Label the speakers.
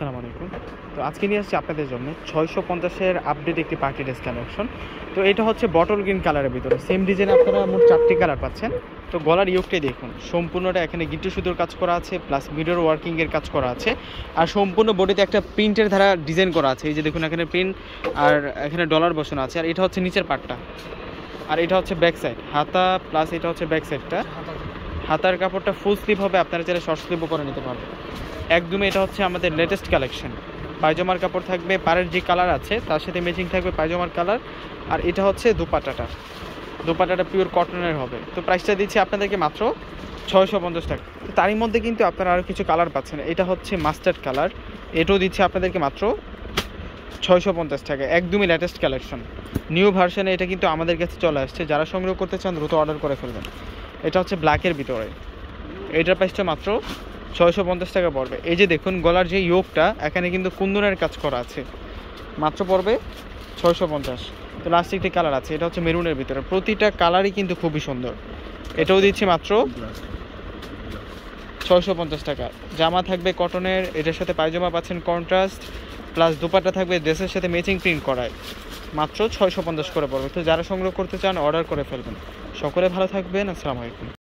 Speaker 1: আসসালামু আলাইকুম। তো আজকে নিয়ে আসছি আপনাদের জন্য ছয়শো পঞ্চাশের আপডেট একটি পার্টি ড্রেস কালেকশন তো এটা হচ্ছে বটল গ্রিন কালারের ভিতরে। সেম ডিজাইন আপনারা মোট চারটি কালার পাচ্ছেন। তো গলার ইয়োগটাই দেখুন, সম্পূর্ণটা এখানে গিট্টু সুতোর কাজ করা আছে প্লাস মিডর ওয়ার্কিংয়ের কাজ করা আছে। আর সম্পূর্ণ বডিতে একটা প্রিন্টের ধারা ডিজাইন করা আছে। এই যে দেখুন এখানে প্রিন্ট আর এখানে ডলার বসানো আছে। আর এটা হচ্ছে নিচের পার্টটা আর এটা হচ্ছে ব্যাক সাইড হাতা প্লাস এটা হচ্ছে ব্যাক সাইডটা হাতার কাপড়টা ফুল স্লিভ হবে, আপনারা চাইলে শর্ট স্লিভও করে নিতে পারবেন। একদমই এটা হচ্ছে আমাদের লেটেস্ট কালেকশন পায়জামার কাপড় থাকবে, পাড়ের যে কালার আছে, তার সাথে ম্যাচিং থাকবে পায়জামার কালার আর এটা হচ্ছে দুপাটাটা। দুপাটাটা পিওর কটনের হবে। তো প্রাইসটা দিচ্ছি আপনাদেরকে মাত্র ছয়শো পঞ্চাশ টাকা। তো তারই মধ্যে কিন্তু আপনারা আরও কিছু কালার পাচ্ছেন। এটা হচ্ছে মাস্টার্ড কালার এটাও দিচ্ছে আপনাদেরকে মাত্র ছয়শো পঞ্চাশ টাকা। একদমই লেটেস্ট কালেকশন নিউ ভার্সনে এটা কিন্তু আমাদের কাছে চলে আসছে। যারা সংগ্রহ করতে চান, দ্রুত অর্ডার করে ফেলবেন। এটা হচ্ছে ব্ল্যাকের ভিতরে। এটার প্রাইসটা মাত্র ছয়শো পঞ্চাশ টাকা পড়বে। এই যে দেখুন, গলার যে ইয়োগটা, এখানে কিন্তু কুন্দনের কাজ করা আছে। মাত্র পড়বে ছয়শো পঞ্চাশ। তো লাস্ট একটি কালার আছে, এটা হচ্ছে মেরুনের ভিতরে। প্রতিটা কালারই কিন্তু খুবই সুন্দর। এটাও দিচ্ছি মাত্র ছয়শো পঞ্চাশ টাকা। জামা থাকবে কটনের এটার সাথে পায়জামা পাচ্ছেন কন্ট্রাস্ট প্লাস দুপাট্টা থাকবে ড্রেসের সাথে ম্যাচিং প্রিন্ট করায়। মাত্র ছয়শো পঞ্চাশ করে পড়বে। তো যারা সংগ্রহ করতে চান অর্ডার করে ফেলবেন। সকলে ভালো থাকবেন আসসালামু আলাইকুম।